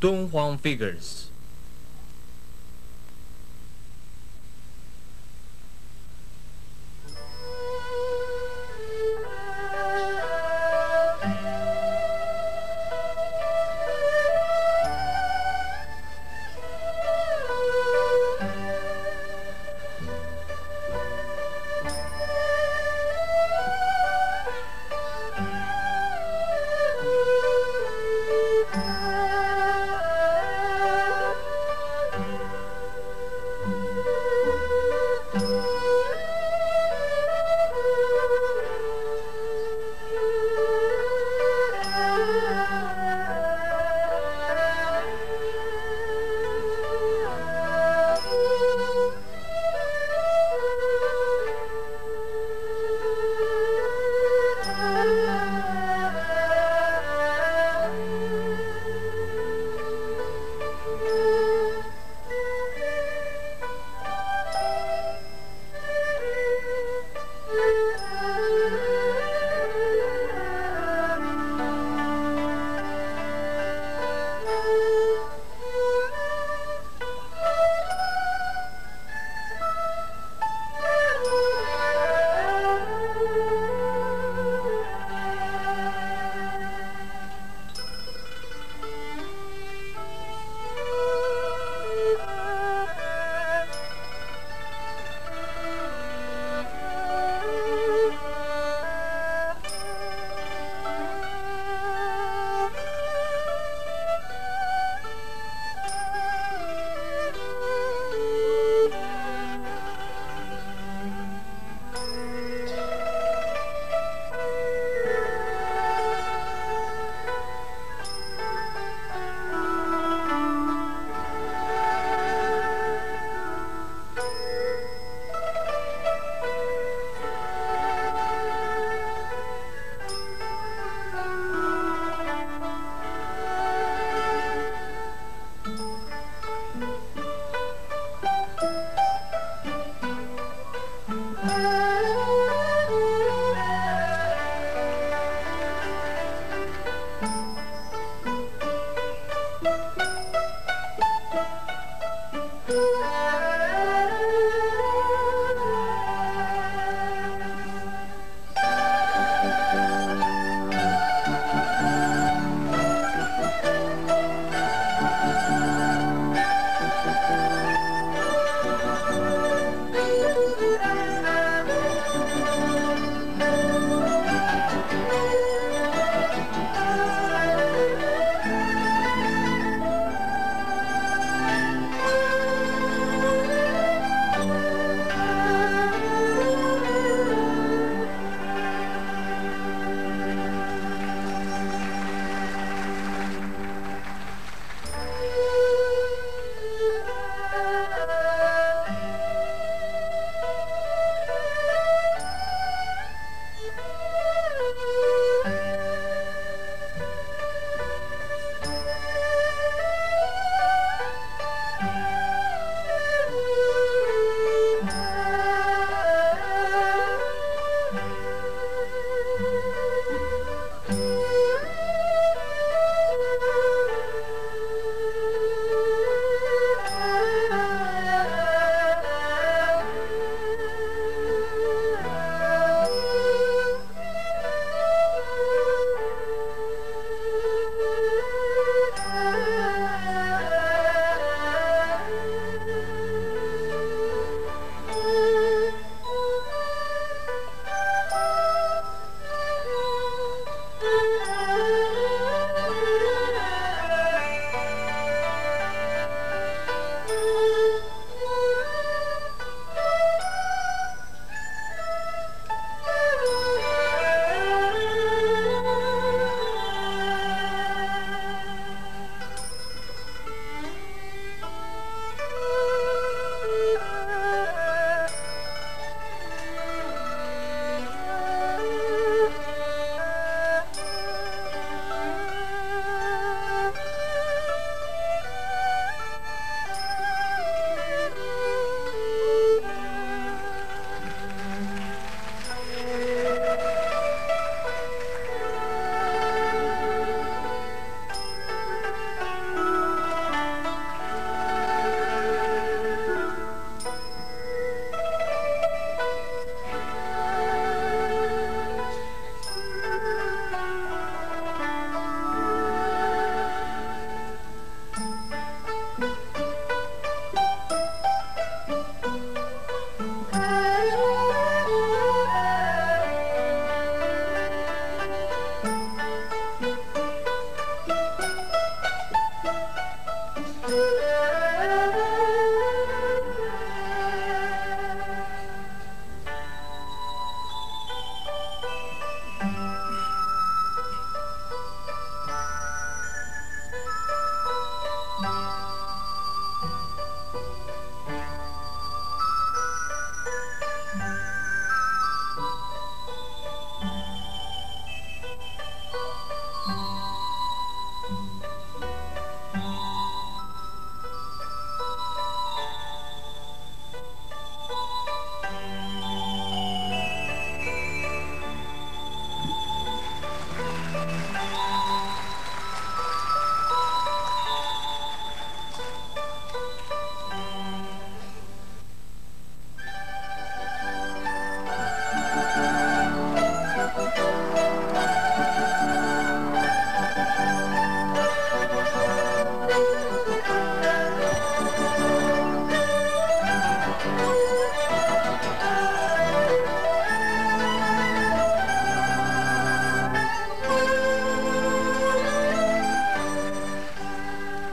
Dunhuang figures.